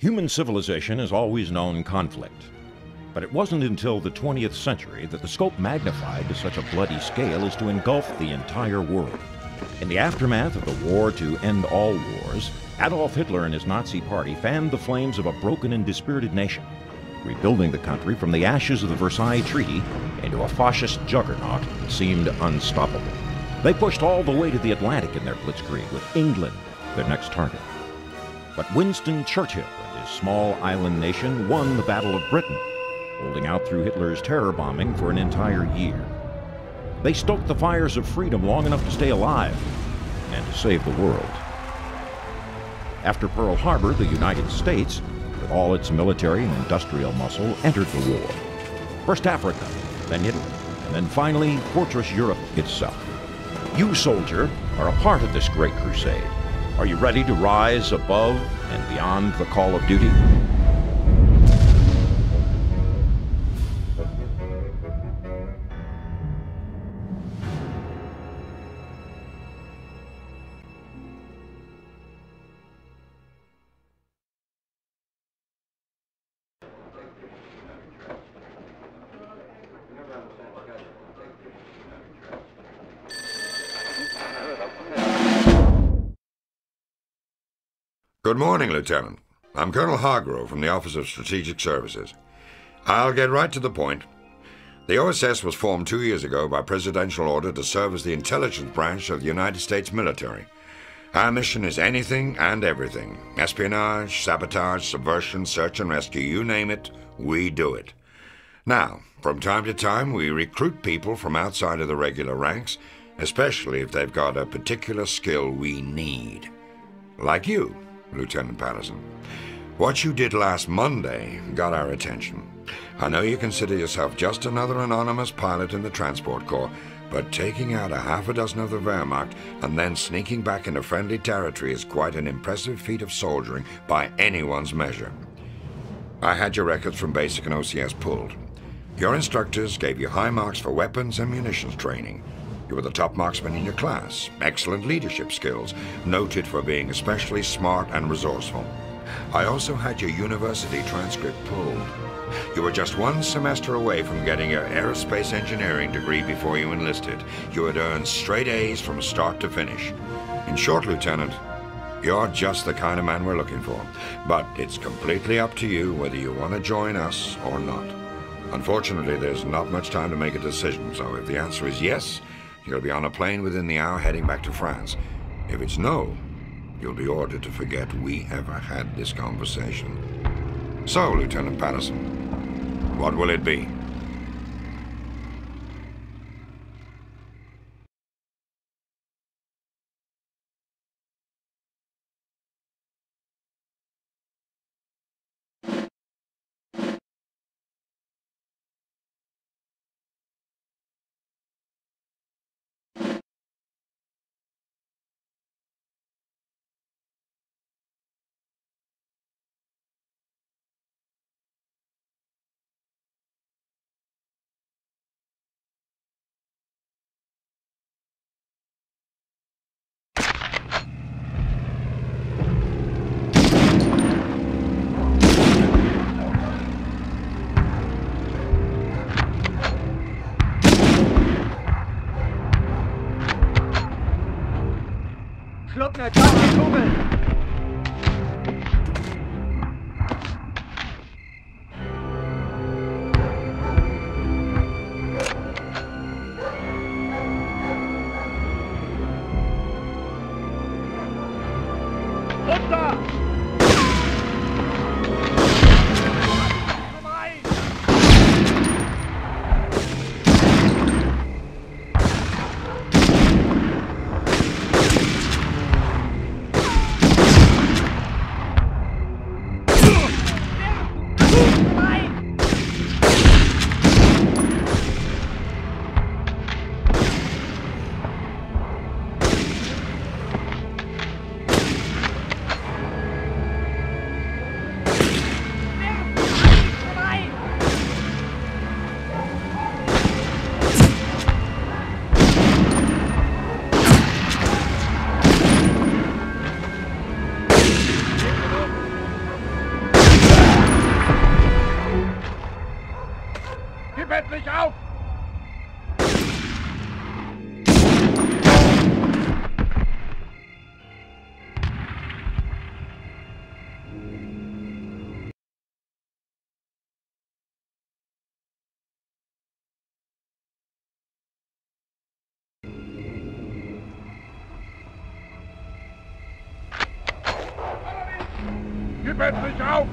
Human civilization has always known conflict. But it wasn't until the 20th century that the scope magnified to such a bloody scale as to engulf the entire world. In the aftermath of the war to end all wars, Adolf Hitler and his Nazi party fanned the flames of a broken and dispirited nation, rebuilding the country from the ashes of the Versailles Treaty into a fascist juggernaut seemed unstoppable. They pushed all the way to the Atlantic in their blitzkrieg, with England their next target. But Winston Churchill small island nation won the Battle of Britain, holding out through Hitler's terror bombing for an entire year. They stoked the fires of freedom long enough to stay alive and to save the world. After Pearl Harbor, the United States, with all its military and industrial muscle, entered the war. First Africa, then Italy, and then finally Fortress Europe itself. You, soldier, are a part of this great crusade. Are you ready to rise above and beyond the call of duty? Good morning, Lieutenant. I'm Colonel Hargrove from the Office of Strategic Services. I'll get right to the point. The OSS was formed two years ago by presidential order to serve as the intelligence branch of the United States military. Our mission is anything and everything espionage, sabotage, subversion, search and rescue you name it, we do it. Now, from time to time, we recruit people from outside of the regular ranks, especially if they've got a particular skill we need. Like you. Lieutenant Patterson. What you did last Monday got our attention. I know you consider yourself just another anonymous pilot in the Transport Corps, but taking out a half a dozen of the Wehrmacht and then sneaking back into friendly territory is quite an impressive feat of soldiering by anyone's measure. I had your records from basic and OCS pulled. Your instructors gave you high marks for weapons and munitions training. You were the top marksman in your class, excellent leadership skills, noted for being especially smart and resourceful. I also had your university transcript pulled. You were just one semester away from getting your aerospace engineering degree before you enlisted. You had earned straight A's from start to finish. In short, Lieutenant, you're just the kind of man we're looking for. But it's completely up to you whether you want to join us or not. Unfortunately, there's not much time to make a decision, so if the answer is yes, You'll be on a plane within the hour heading back to France. If it's no, you'll be ordered to forget we ever had this conversation. So, Lieutenant Patterson, what will it be? Glockner, Tag, Kugel! Gib endlich auf!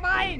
vorbei!